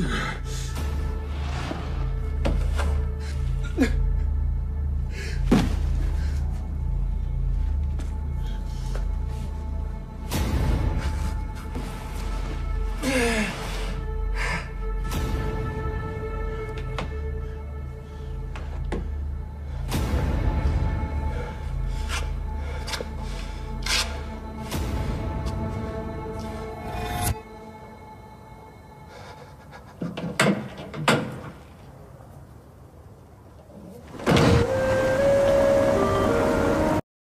Doctor,